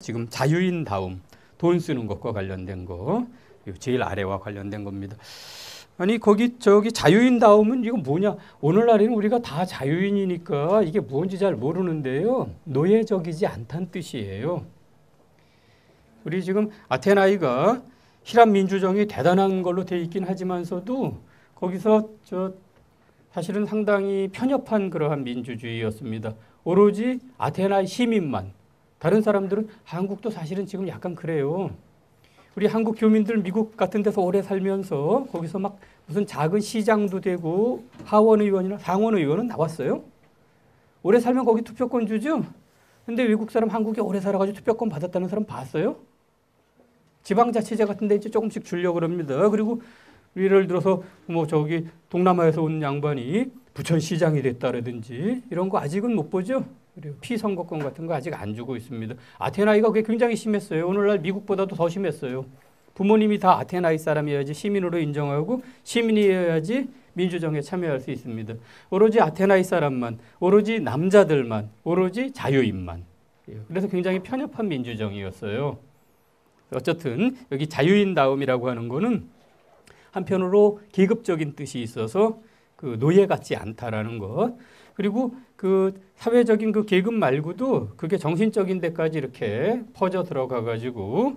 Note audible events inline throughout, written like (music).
지금 자유인다움, 돈 쓰는 것과 관련된 거, 제일 아래와 관련된 겁니다. 아니 거기 저기 자유인다움은 이거 뭐냐? 오늘날에는 우리가 다 자유인이니까 이게 뭔지 잘 모르는데요. 노예적이지 않다는 뜻이에요. 우리 지금 아테나이가 히람 민주정이 대단한 걸로 돼 있긴 하지만서도 거기서 저 사실은 상당히 편협한 그러한 민주주의였습니다. 오로지 아테나의 시민만 다른 사람들은 한국도 사실은 지금 약간 그래요. 우리 한국 교민들 미국 같은 데서 오래 살면서 거기서 막 무슨 작은 시장도 되고 하원 의원이나 상원 의원은 나왔어요. 오래 살면 거기 투표권 주죠. 근데 외국 사람 한국에 오래 살아가지고 투표권 받았다는 사람 봤어요? 지방자치제 같은 데 이제 조금씩 주려고 그럽니다. 그리고 예를 들어서 뭐 저기 동남아에서 온 양반이 부천시장이 됐다라든지 이런 거 아직은 못 보죠. 그리고 피선거권 같은 거 아직 안 주고 있습니다. 아테나이가 그게 굉장히 심했어요. 오늘날 미국보다도 더 심했어요. 부모님이 다 아테나이 사람이어야지 시민으로 인정하고 시민이어야지 민주정에 참여할 수 있습니다. 오로지 아테나이 사람만, 오로지 남자들만, 오로지 자유인만. 그래서 굉장히 편협한 민주정이었어요. 어쨌든 여기 자유인다움이라고 하는 거는 한편으로 계급적인 뜻이 있어서 그 노예 같지 않다라는 것. 그리고 그 사회적인 그 계급 말고도 그게 정신적인 데까지 이렇게 퍼져 들어가 가지고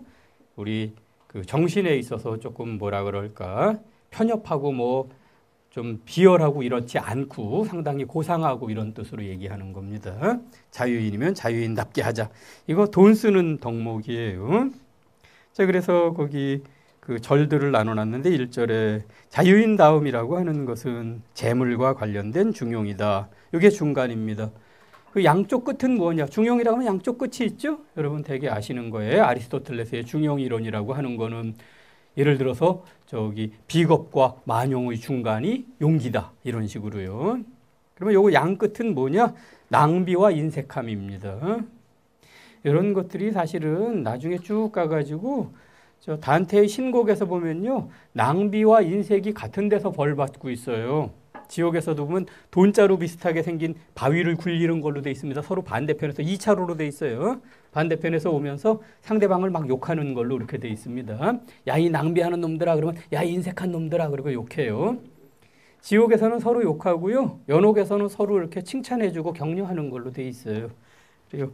우리 그 정신에 있어서 조금 뭐라 그럴까 편협하고 뭐 좀 비열하고 이렇지 않고 상당히 고상하고 이런 뜻으로 얘기하는 겁니다. 자유인이면 자유인답게 하자. 이거 돈 쓰는 덕목이에요. 자, 그래서 거기 그 절들을 나눠놨는데 1절에 자유인다움이라고 하는 것은 재물과 관련된 중용이다. 이게 중간입니다. 그 양쪽 끝은 뭐냐? 중용이라고 하면 양쪽 끝이 있죠? 여러분 되게 아시는 거예요. 아리스토텔레스의 중용 이론이라고 하는 거는 예를 들어서 저기 비겁과 만용의 중간이 용기다. 이런 식으로요. 그러면 요거 양 끝은 뭐냐? 낭비와 인색함입니다. 이런 것들이 사실은 나중에 쭉 가가지고 저 단테의 신곡에서 보면요. 낭비와 인색이 같은 데서 벌 받고 있어요. 지옥에서도 보면 돈자루 비슷하게 생긴 바위를 굴리는 걸로 돼 있습니다. 서로 반대편에서 2차로로 돼 있어요. 반대편에서 오면서 상대방을 막 욕하는 걸로 이렇게 돼 있습니다. 야, 이 낭비하는 놈들아 그러면 야, 인색한 놈들아 그러고 욕해요. 지옥에서는 서로 욕하고요. 연옥에서는 서로 이렇게 칭찬해주고 격려하는 걸로 돼 있어요. 그리고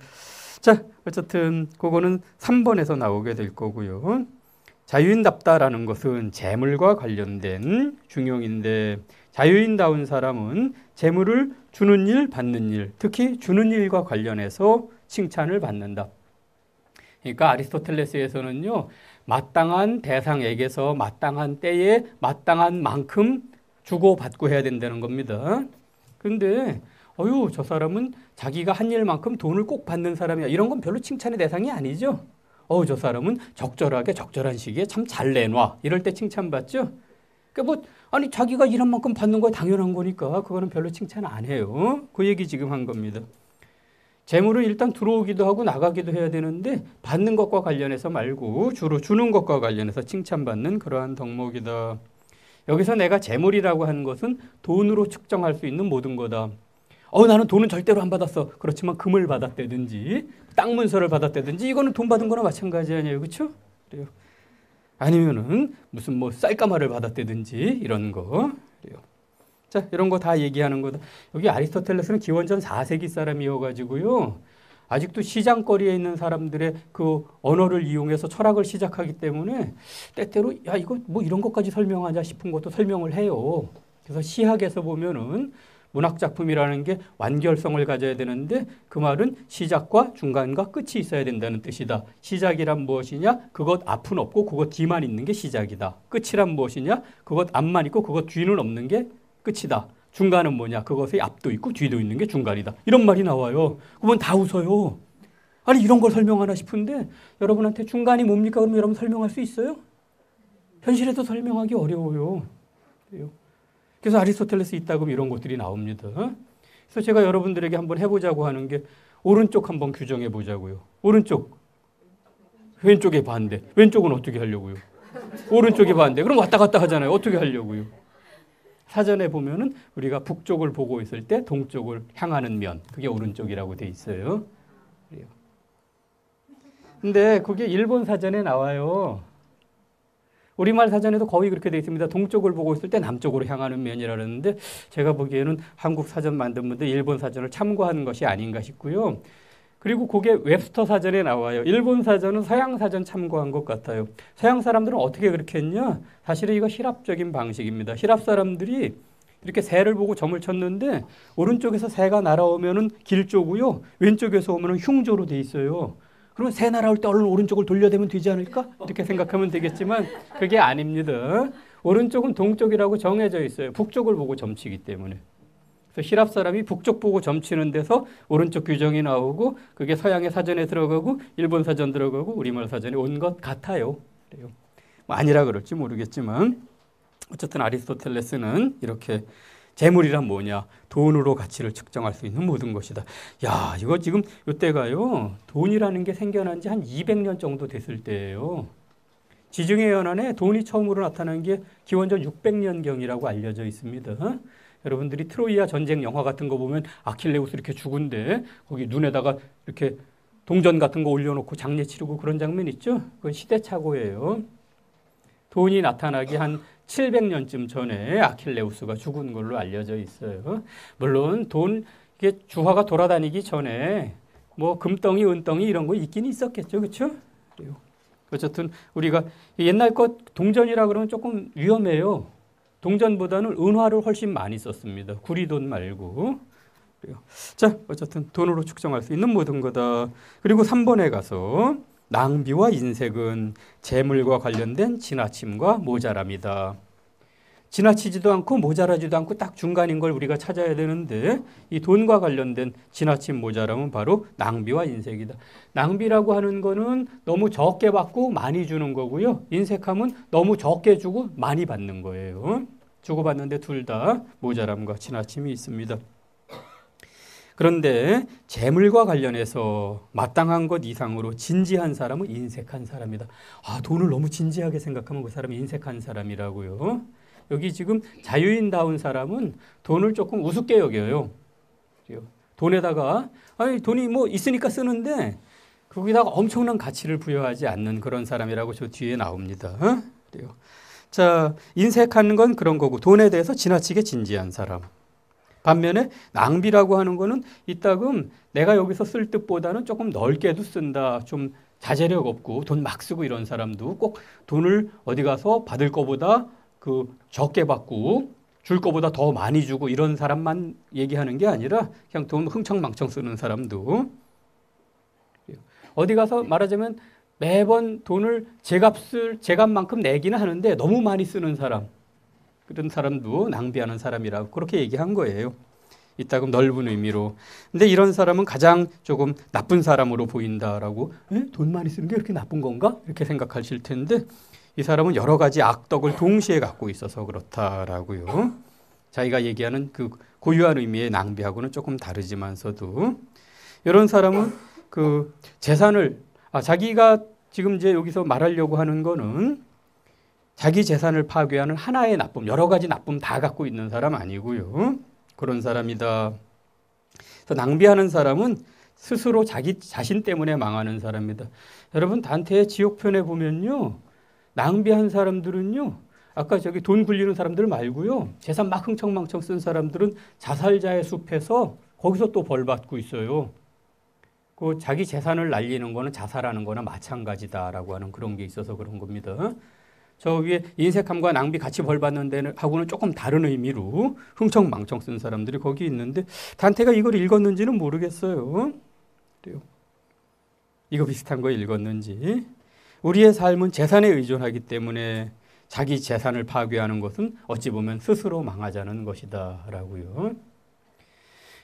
자, 어쨌든 그거는 3번에서 나오게 될 거고요. 자유인답다라는 것은 재물과 관련된 중용인데 자유인다운 사람은 재물을 주는 일, 받는 일, 특히 주는 일과 관련해서 칭찬을 받는다. 그러니까 아리스토텔레스에서는요, 마땅한 대상에게서 마땅한 때에 마땅한 만큼 주고받고 해야 된다는 겁니다. 근데 어유 저 사람은 자기가 한 일만큼 돈을 꼭 받는 사람이야. 이런 건 별로 칭찬의 대상이 아니죠. 어, 저 사람은 적절하게 적절한 시기에 참 잘 내놔. 이럴 때 칭찬받죠. 그러니까 뭐 아니 자기가 일한 만큼 받는 거 당연한 거니까 그거는 별로 칭찬 안 해요. 그 얘기 지금 한 겁니다. 재물은 일단 들어오기도 하고 나가기도 해야 되는데 받는 것과 관련해서 말고 주로 주는 것과 관련해서 칭찬받는 그러한 덕목이다. 여기서 내가 재물이라고 하는 것은 돈으로 측정할 수 있는 모든 거다. 어, 나는 돈은 절대로 안 받았어. 그렇지만 금을 받았다든지 땅 문서를 받았다든지 이거는 돈 받은 거나 마찬가지 아니에요. 그렇죠? 그래요. 아니면은 무슨 뭐 쌀가마를 받았다든지 이런 거. 그래요. 자, 이런 거 다 얘기하는 거다. 여기 아리스토텔레스는 기원전 4세기 사람이어 가지고요. 아직도 시장거리에 있는 사람들의 그 언어를 이용해서 철학을 시작하기 때문에 때때로 야 이거 뭐 이런 것까지 설명하냐 싶은 것도 설명을 해요. 그래서 시학에서 보면은 문학 작품이라는 게 완결성을 가져야 되는데 그 말은 시작과 중간과 끝이 있어야 된다는 뜻이다. 시작이란 무엇이냐? 그것 앞은 없고 그것 뒤만 있는 게 시작이다. 끝이란 무엇이냐? 그것 앞만 있고 그것 뒤는 없는 게 끝이다. 중간은 뭐냐? 그것의 앞도 있고 뒤도 있는 게 중간이다. 이런 말이 나와요. 그러면 다 웃어요. 아니 이런 걸 설명하나 싶은데 여러분한테 중간이 뭡니까? 그러면 여러분 설명할 수 있어요? 현실에서 설명하기 어려워요. 그래서 아리스토텔레스 있다고 이런 것들이 나옵니다. 그래서 제가 여러분들에게 한번 해보자고 하는 게 오른쪽 한번 규정해 보자고요. 오른쪽. 왼쪽에 반대. 왼쪽은 어떻게 하려고요? 오른쪽에 반대. 그럼 왔다 갔다 하잖아요. 어떻게 하려고요? 사전에 보면은 우리가 북쪽을 보고 있을 때 동쪽을 향하는 면. 그게 오른쪽이라고 돼 있어요. 근데 그게 일본 사전에 나와요. 우리말 사전에도 거의 그렇게 되어 있습니다. 동쪽을 보고 있을 때 남쪽으로 향하는 면이라 그러는데 제가 보기에는 한국 사전 만든 분들 일본 사전을 참고하는 것이 아닌가 싶고요. 그리고 그게 웹스터 사전에 나와요. 일본 사전은 서양 사전 참고한 것 같아요. 서양 사람들은 어떻게 그렇게 했냐? 사실은 이거 히랍적인 방식입니다. 히랍 사람들이 이렇게 새를 보고 점을 쳤는데 오른쪽에서 새가 날아오면은 길조고요. 왼쪽에서 오면은 흉조로 돼 있어요. 그러면 새 날아올 때 얼른 오른쪽을 돌려대면 되지 않을까? 이렇게 생각하면 되겠지만 그게 아닙니다. 오른쪽은 동쪽이라고 정해져 있어요. 북쪽을 보고 점치기 때문에. 그래서 히랍 사람이 북쪽 보고 점치는 데서 오른쪽 규정이 나오고 그게 서양의 사전에 들어가고 일본 사전 들어가고 우리말 사전에 온 것 같아요. 그래요. 뭐 아니라 그럴지 모르겠지만 어쨌든 아리스토텔레스는 이렇게 재물이란 뭐냐? 돈으로 가치를 측정할 수 있는 모든 것이다. 야, 이거 지금 이때가요. 돈이라는 게 생겨난 지 한 200년 정도 됐을 때예요. 지중해 연안에 돈이 처음으로 나타난 게 기원전 600년경이라고 알려져 있습니다. 어? 여러분들이 트로이아 전쟁 영화 같은 거 보면 아킬레우스 이렇게 죽은데 거기 눈에다가 이렇게 동전 같은 거 올려놓고 장례 치르고 그런 장면 있죠? 그건 시대착오예요. 돈이 나타나기 한 700년쯤 전에 아킬레우스가 죽은 걸로 알려져 있어요. 물론 돈 이게 주화가 돌아다니기 전에 뭐 금덩이, 은덩이 이런 거 있긴 있었겠죠, 그렇죠? 어쨌든 우리가 옛날 것 동전이라 그러면 조금 위험해요. 동전보다는 은화를 훨씬 많이 썼습니다. 구리돈 말고. 자, 어쨌든 돈으로 측정할 수 있는 모든 거다. 그리고 3번에 가서 낭비와 인색은 재물과 관련된 지나침과 모자람이다. 지나치지도 않고 모자라지도 않고 딱 중간인 걸 우리가 찾아야 되는데 이 돈과 관련된 지나친 모자람은 바로 낭비와 인색이다. 낭비라고 하는 거는 너무 적게 받고 많이 주는 거고요. 인색함은 너무 적게 주고 많이 받는 거예요. 주고받는데 둘 다 모자람과 지나침이 있습니다. 그런데 재물과 관련해서 마땅한 것 이상으로 진지한 사람은 인색한 사람이다. 아, 돈을 너무 진지하게 생각하면 그 사람이 인색한 사람이라고요. 여기 지금 자유인다운 사람은 돈을 조금 우습게 여겨요. 돈에다가 아니 돈이 뭐 있으니까 쓰는데 거기다가 엄청난 가치를 부여하지 않는 그런 사람이라고 저 뒤에 나옵니다. 어? 그래요. 자, 인색하는 건 그런 거고 돈에 대해서 지나치게 진지한 사람. 반면에 낭비라고 하는 거는 이따금 내가 여기서 쓸 뜻보다는 조금 넓게도 쓴다. 좀 자제력 없고 돈 막 쓰고 이런 사람도 꼭 돈을 어디 가서 받을 거보다 그 적게 받고 줄 거보다 더 많이 주고 이런 사람만 얘기하는 게 아니라 그냥 돈 흥청망청 쓰는 사람도 어디 가서 말하자면 매번 돈을 제값을 제값만큼 내기는 하는데 너무 많이 쓰는 사람 그런 사람도 낭비하는 사람이라고 그렇게 얘기한 거예요. 이따금 넓은 의미로. 근데 이런 사람은 가장 조금 나쁜 사람으로 보인다라고 에? 돈 많이 쓰는 게 그렇게 나쁜 건가? 이렇게 생각하실 텐데 이 사람은 여러 가지 악덕을 동시에 갖고 있어서 그렇다라고요. 자기가 얘기하는 그 고유한 의미의 낭비하고는 조금 다르지만서도 이런 사람은 그 재산을 아 자기가 지금 이제 여기서 말하려고 하는 거는 자기 재산을 파괴하는 하나의 나쁨, 여러 가지 나쁨 다 갖고 있는 사람 아니고요. 그런 사람이다. 그래서 낭비하는 사람은 스스로 자기 자신 때문에 망하는 사람입니다. 여러분 단테의 지옥편에 보면요. 낭비한 사람들은요. 아까 저기 돈 굴리는 사람들 말고요. 재산 막 흥청망청 쓴 사람들은 자살자의 숲에서 거기서 또 벌 받고 있어요. 그 자기 재산을 날리는 거는 자살하는 거나 마찬가지다라고 하는 그런 게 있어서 그런 겁니다. 저 위에 인색함과 낭비 같이 벌 받는 데는 하고는 조금 다른 의미로 흥청망청 쓴 사람들이 거기 있는데 단테가 이걸 읽었는지는 모르겠어요. 그래요. 이거 비슷한 거 읽었는지. 우리의 삶은 재산에 의존하기 때문에 자기 재산을 파괴하는 것은 어찌 보면 스스로 망하자는 것이다라고요.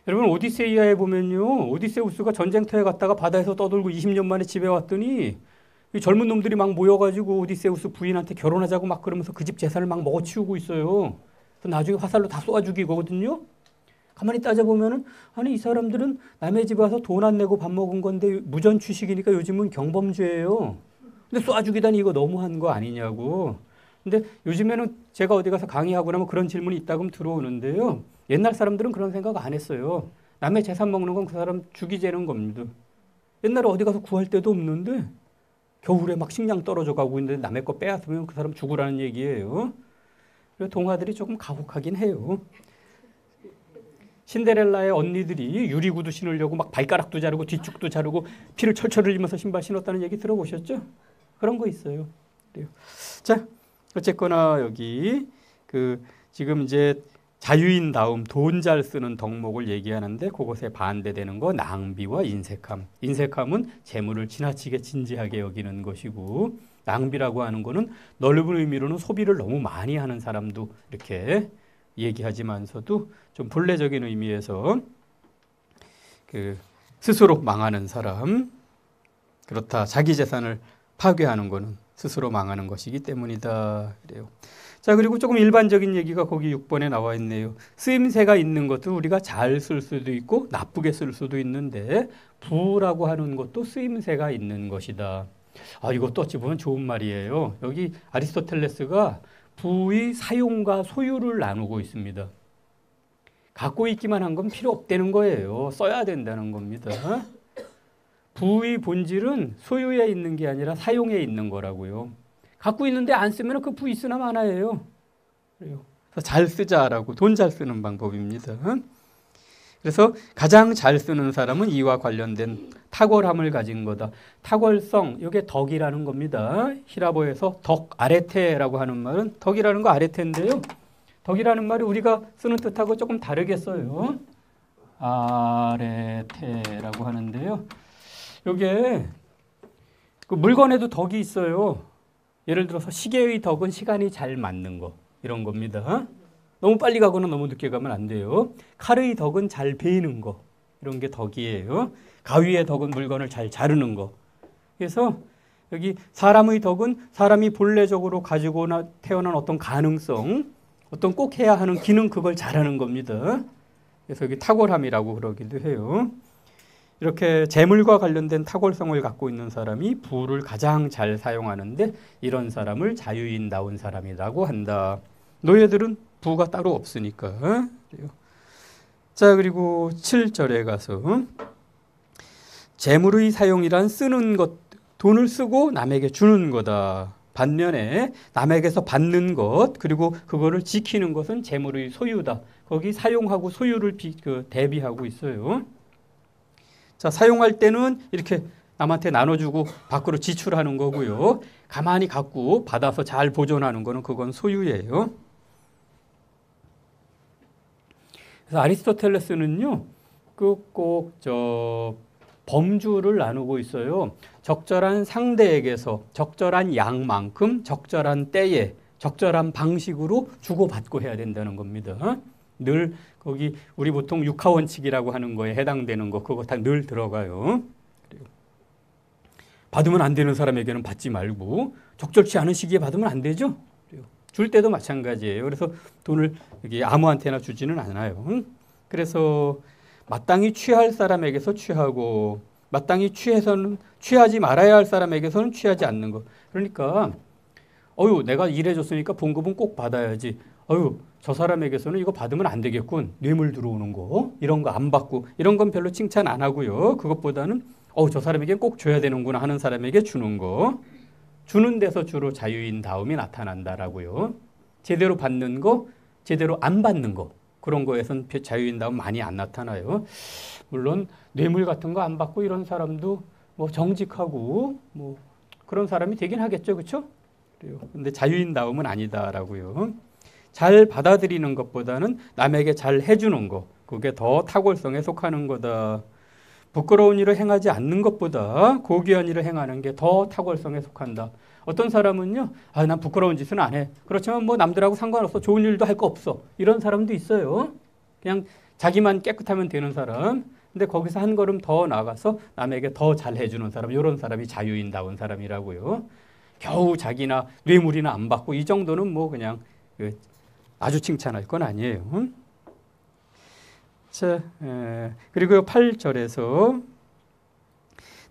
여러분 오디세이아에 보면요. 오디세우스가 전쟁터에 갔다가 바다에서 떠돌고 20년 만에 집에 왔더니 젊은 놈들이 막 모여가지고 오디세우스 부인한테 결혼하자고 막 그러면서 그 집 재산을 막 먹어치우고 있어요. 나중에 화살로 다 쏘아 죽이거든요. 가만히 따져보면은 아니 이 사람들은 남의 집 와서 돈 안 내고 밥 먹은 건데 무전 취식이니까 요즘은 경범죄예요. 근데 쏘아 죽이다니 이거 너무한 거 아니냐고. 근데 요즘에는 제가 어디 가서 강의하고 나면 그런 질문이 있다고 들어오는데요. 옛날 사람들은 그런 생각 안 했어요. 남의 재산 먹는 건 그 사람 죽이자는 겁니다. 옛날에 어디 가서 구할 데도 없는데 겨울에 막 식량 떨어져 가고 있는데 남의 거 빼앗으면 그 사람 죽으라는 얘기예요. 동화들이 조금 가혹하긴 해요. 신데렐라의 언니들이 유리구두 신으려고 막 발가락도 자르고 뒤축도 자르고 피를 철철 흘리면서 신발 신었다는 얘기 들어보셨죠? 그런 거 있어요. 자, 어쨌거나 여기 그 지금 이제 자유인다움 돈잘 쓰는 덕목을 얘기하는데 그것에 반대되는 거 낭비와 인색함. 인색함은 재물을 지나치게 진지하게 여기는 것이고 낭비라고 하는 거는 넓은 의미로는 소비를 너무 많이 하는 사람도 이렇게 얘기하지만서도 좀 본래적인 의미에서 그 스스로 망하는 사람 그렇다 자기 재산을 파괴하는 거는 스스로 망하는 것이기 때문이다 그래요. 자 그리고 조금 일반적인 얘기가 거기 6번에 나와 있네요. 쓰임새가 있는 것도 우리가 잘 쓸 수도 있고 나쁘게 쓸 수도 있는데 부라고 하는 것도 쓰임새가 있는 것이다. 아 이것도 어찌 보면 좋은 말이에요. 여기 아리스토텔레스가 부의 사용과 소유를 나누고 있습니다. 갖고 있기만 한 건 필요 없다는 거예요. 써야 된다는 겁니다. 부의 본질은 소유에 있는 게 아니라 사용에 있는 거라고요. 갖고 있는데 안 쓰면 그부 있으나 마나예요. 그래요. 잘 쓰자라고 돈 잘 쓰는 방법입니다. 그래서 가장 잘 쓰는 사람은 이와 관련된 탁월함을 가진 거다. 탁월성, 이게 덕이라는 겁니다. 히라보에서 덕, 아레테라고 하는 말은 덕이라는 거 아레테인데요. 덕이라는 말이 우리가 쓰는 뜻하고 조금 다르게 써요. 아레테라고 하는데요. 요게 그 물건에도 덕이 있어요. 예를 들어서 시계의 덕은 시간이 잘 맞는 거 이런 겁니다. 너무 빨리 가거나 너무 늦게 가면 안 돼요. 칼의 덕은 잘 베이는 거 이런 게 덕이에요. 가위의 덕은 물건을 잘 자르는 거. 그래서 여기 사람의 덕은 사람이 본래적으로 가지고 태어난 어떤 가능성, 어떤 꼭 해야 하는 기능 그걸 잘하는 겁니다. 그래서 여기 탁월함이라고 그러기도 해요. 이렇게 재물과 관련된 탁월성을 갖고 있는 사람이 부를 가장 잘 사용하는데 이런 사람을 자유인다운 사람이라고 한다. 노예들은 부가 따로 없으니까. 자, 그리고 7절에 가서 재물의 사용이란 쓰는 것, 돈을 쓰고 남에게 주는 거다. 반면에 남에게서 받는 것 그리고 그거를 지키는 것은 재물의 소유다. 거기 사용하고 소유를 비, 그, 대비하고 있어요. 자 사용할 때는 이렇게 남한테 나눠주고 밖으로 지출하는 거고요. 가만히 갖고 받아서 잘 보존하는 거는 그건 소유예요. 그래서 아리스토텔레스는요, 그 꼭 저 범주를 나누고 있어요. 적절한 상대에게서 적절한 양만큼 적절한 때에 적절한 방식으로 주고받고 해야 된다는 겁니다. 늘 거기 우리 보통 육하 원칙이라고 하는 거에 해당되는 거 그거 다 늘 들어가요. 받으면 안 되는 사람에게는 받지 말고 적절치 않은 시기에 받으면 안 되죠. 줄 때도 마찬가지예요. 그래서 돈을 아무한테나 주지는 않아요. 그래서 마땅히 취할 사람에게서 취하고 마땅히 취해서는 취하지 말아야 할 사람에게서는 취하지 않는 것. 그러니까 어유 내가 일해줬으니까 봉급은 꼭 받아야지. 어유 저 사람에게서는 이거 받으면 안 되겠군. 뇌물 들어오는 거 이런 거 안 받고 이런 건 별로 칭찬 안 하고요. 그것보다는 어저 사람에게 꼭 줘야 되는구나 하는 사람에게 주는 거. 주는 데서 주로 자유인 다움이 나타난다라고요. 제대로 받는 거, 제대로 안 받는 거. 그런 거에선 자유인 다움 많이 안 나타나요. 물론 뇌물 같은 거 안 받고 이런 사람도 뭐 정직하고 뭐 그런 사람이 되긴 하겠죠. 그렇죠? 근데 자유인다움은 아니다라고요. 잘 받아들이는 것보다는 남에게 잘 해주는 거 그게 더 탁월성에 속하는 거다. 부끄러운 일을 행하지 않는 것보다 고귀한 일을 행하는 게 더 탁월성에 속한다. 어떤 사람은요, 아, 난 부끄러운 짓은 안 해. 그렇지만 뭐 남들하고 상관없어. 좋은 일도 할 거 없어. 이런 사람도 있어요. 그냥 자기만 깨끗하면 되는 사람. 근데 거기서 한 걸음 더 나가서 남에게 더 잘 해주는 사람, 이런 사람이 자유인다운 사람이라고요. 겨우 자기나 뇌물이나 안 받고 이 정도는 뭐 그냥 그 아주 칭찬할 건 아니에요. 자, 에, 그리고 8절에서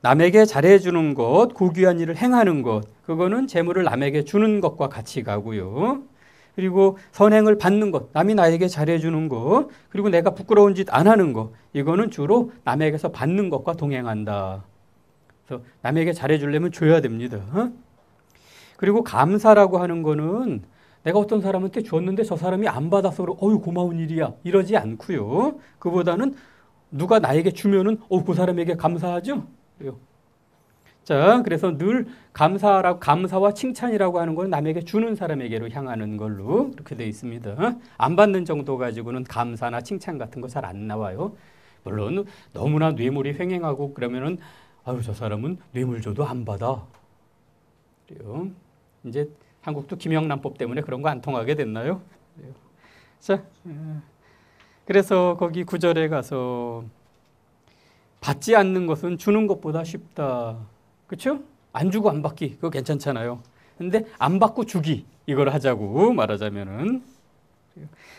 남에게 잘해주는 것, 고귀한 일을 행하는 것, 그거는 재물을 남에게 주는 것과 같이 가고요. 그리고 선행을 받는 것, 남이 나에게 잘해주는 것, 그리고 내가 부끄러운 짓 안 하는 것, 이거는 주로 남에게서 받는 것과 동행한다. 그래서 남에게 잘해주려면 줘야 됩니다. 어? 그리고 감사라고 하는 거는 내가 어떤 사람한테 줬는데 저 사람이 안 받아서 그러 어유 고마운 일이야 이러지 않고요. 그보다는 누가 나에게 주면은 어그 사람에게 감사하죠. 그래요. 자, 그래서 늘 감사라고 감사와 칭찬이라고 하는 건 남에게 주는 사람에게로 향하는 걸로 그렇게 되어 있습니다. 안 받는 정도 가지고는 감사나 칭찬 같은 거 잘 안 나와요. 물론 너무나 뇌물이 횡행하고 그러면은 아유 저 사람은 뇌물 줘도 안 받아. 그래요. 이제 한국도 김영란법 때문에 그런 거 안 통하게 됐나요? 자, 어, 그래서 거기 구절에 가서 받지 않는 것은 주는 것보다 쉽다. 그렇죠? 안 주고 안 받기 그거 괜찮잖아요. 근데 안 받고 주기 이걸 하자고 말하자면은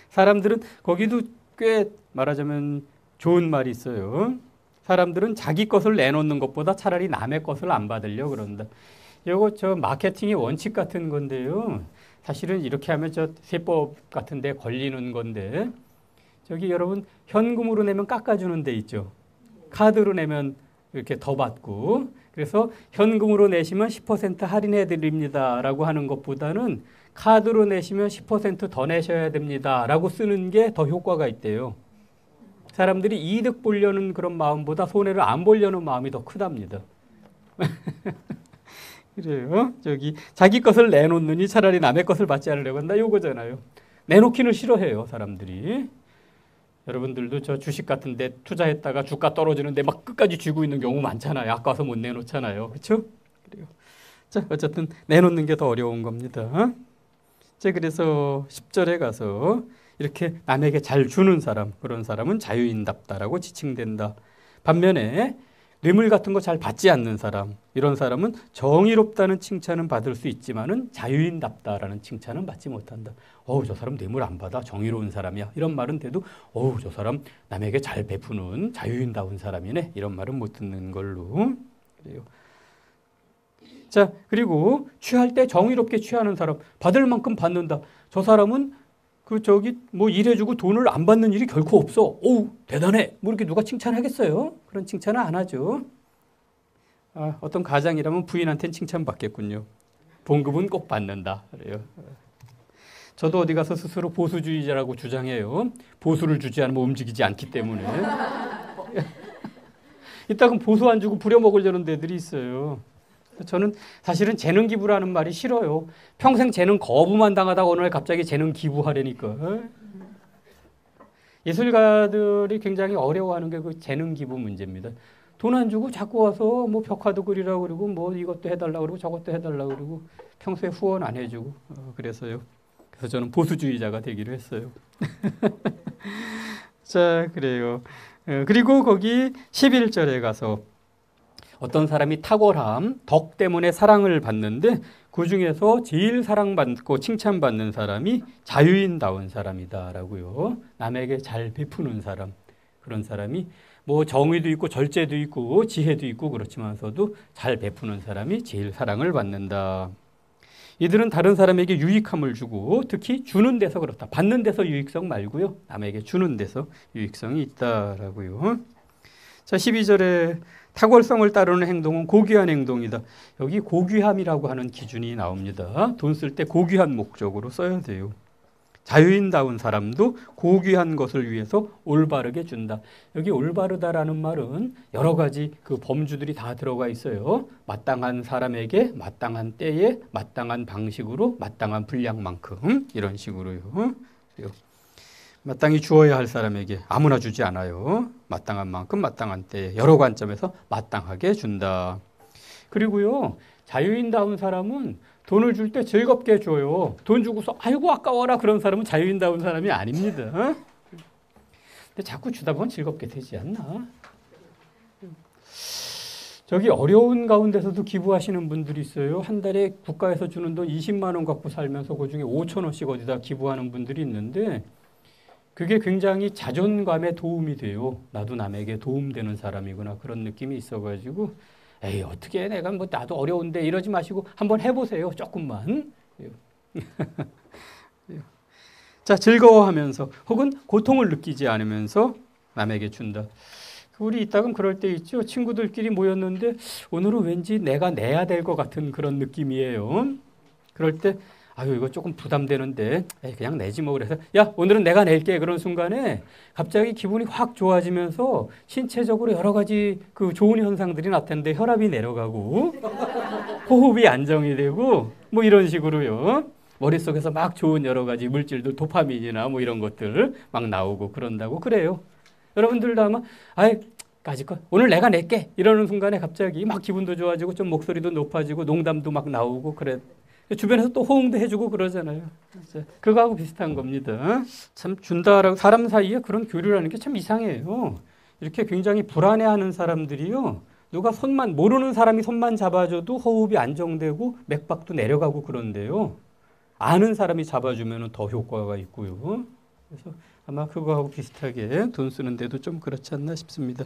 사람들은 거기도 꽤 말하자면 좋은 말이 있어요. 사람들은 자기 것을 내놓는 것보다 차라리 남의 것을 안 받으려 그런다. 이거 저 마케팅의 원칙 같은 건데요. 사실은 이렇게 하면 저 세법 같은데 걸리는 건데 저기 여러분 현금으로 내면 깎아주는 데 있죠. 카드로 내면 이렇게 더 받고 그래서 현금으로 내시면 10% 할인해 드립니다라고 하는 것보다는 카드로 내시면 10%더 내셔야 됩니다라고 쓰는 게 더 효과가 있대요. 사람들이 이득 보려는 그런 마음보다 손해를 안 보려는 마음이 더 크답니다. (laughs) 그래요. 저기 자기 것을 내놓느니 차라리 남의 것을 받지 않으려고 한다. 요거잖아요. 내놓기는 싫어해요, 사람들이. 여러분들도 저 주식 같은 데 투자했다가 주가 떨어지는데 막 끝까지 쥐고 있는 경우 많잖아요. 아까워서 못 내놓잖아요. 그렇죠? 그래요. 자, 어쨌든 내놓는 게 더 어려운 겁니다. 자, 그래서 10절에 가서 이렇게 남에게 잘 주는 사람, 그런 사람은 자유인답다라고 지칭된다. 반면에 뇌물 같은 거 잘 받지 않는 사람, 이런 사람은 정의롭다는 칭찬은 받을 수 있지만은 자유인답다라는 칭찬은 받지 못한다. 어우, 저 사람 뇌물 안 받아. 정의로운 사람이야. 이런 말은 돼도 어우, 저 사람 남에게 잘 베푸는 자유인다운 사람이네. 이런 말은 못 듣는 걸로. 그래요. 자, 그리고 취할 때 정의롭게 취하는 사람, 받을 만큼 받는다. 저 사람은 그 저기 뭐 일해주고 돈을 안 받는 일이 결코 없어. 오 대단해. 뭐 이렇게 누가 칭찬하겠어요? 그런 칭찬은 안 하죠. 아, 어떤 가장이라면 부인한테는 칭찬 받겠군요. 봉급은 꼭 받는다. 그래요. 저도 어디 가서 스스로 보수주의자라고 주장해요. 보수를 주지 않으면 움직이지 않기 때문에. (laughs) 이따금 보수 안 주고 부려먹으려는 데들이 있어요. 저는 사실은 재능 기부라는 말이 싫어요. 평생 재능 거부만 당하다가 오늘 갑자기 재능 기부하려니까. 예술가들이 굉장히 어려워하는 게 그 재능 기부 문제입니다. 돈 안 주고 자꾸 와서 뭐 벽화도 그리라고 그러고 뭐 이것도 해달라고 그러고 저것도 해달라고 그러고 평소에 후원 안 해주고 어, 그래서요. 그래서 저는 보수주의자가 되기로 했어요. (laughs) 자, 그래요. 어, 그리고 거기 11절에 가서 어떤 사람이 탁월함, 덕 때문에 사랑을 받는데 그 중에서 제일 사랑받고 칭찬받는 사람이 자유인다운 사람이다라고요. 남에게 잘 베푸는 사람. 그런 사람이 뭐 정의도 있고 절제도 있고 지혜도 있고 그렇지만서도 잘 베푸는 사람이 제일 사랑을 받는다. 이들은 다른 사람에게 유익함을 주고 특히 주는 데서 그렇다. 받는 데서 유익성 말고요. 남에게 주는 데서 유익성이 있다라고요. 자, 12절에 탁월성을 따르는 행동은 고귀한 행동이다. 여기 고귀함이라고 하는 기준이 나옵니다. 돈 쓸 때 고귀한 목적으로 써야 돼요. 자유인다운 사람도 고귀한 것을 위해서 올바르게 준다. 여기 올바르다라는 말은 여러 가지 그 범주들이 다 들어가 있어요. 마땅한 사람에게 마땅한 때에 마땅한 방식으로 마땅한 분량만큼 이런 식으로요. 마땅히 주어야 할 사람에게 아무나 주지 않아요. 마땅한 만큼 마땅한 때 여러 관점에서 마땅하게 준다. 그리고요. 자유인다운 사람은 돈을 줄 때 즐겁게 줘요. 돈 주고서 아이고 아까워라 그런 사람은 자유인다운 사람이 아닙니다. 어? 근데 자꾸 주다 보면 즐겁게 되지 않나? 저기 어려운 가운데서도 기부하시는 분들이 있어요. 한 달에 국가에서 주는 돈 20만 원 갖고 살면서 그 중에 5천 원씩 어디다 기부하는 분들이 있는데 그게 굉장히 자존감에 도움이 돼요. 나도 남에게 도움되는 사람이구나 그런 느낌이 있어가지고 에이 어떻게 내가 뭐 나도 어려운데 이러지 마시고 한번 해보세요. 조금만. (laughs) 자 즐거워하면서 혹은 고통을 느끼지 않으면서 남에게 준다. 우리 이따금 그럴 때 있죠. 친구들끼리 모였는데 오늘은 왠지 내가 내야 될 것 같은 그런 느낌이에요. 그럴 때 아유 이거 조금 부담되는데 에이, 그냥 내지 뭐 그래서 야 오늘은 내가 낼게 그런 순간에 갑자기 기분이 확 좋아지면서 신체적으로 여러 가지 그 좋은 현상들이 나타나는데 혈압이 내려가고 (laughs) 호흡이 안정이 되고 뭐 이런 식으로요. 머릿속에서 막 좋은 여러 가지 물질들 도파민이나 뭐 이런 것들 막 나오고 그런다고 그래요. 여러분들도 아마 아이 까짓 거 오늘 내가 낼게 이러는 순간에 갑자기 막 기분도 좋아지고 좀 목소리도 높아지고 농담도 막 나오고 그래 주변에서 또 호응도 해주고 그러잖아요. 그거하고 비슷한 겁니다. 참 준다라고 사람 사이에 그런 교류라는 게 참 이상해요. 이렇게 굉장히 불안해하는 사람들이요. 누가 손만 모르는 사람이 손만 잡아줘도 호흡이 안정되고 맥박도 내려가고 그런데요. 아는 사람이 잡아주면 더 효과가 있고요. 그래서 아마 그거하고 비슷하게 돈 쓰는데도 좀 그렇지 않나 싶습니다.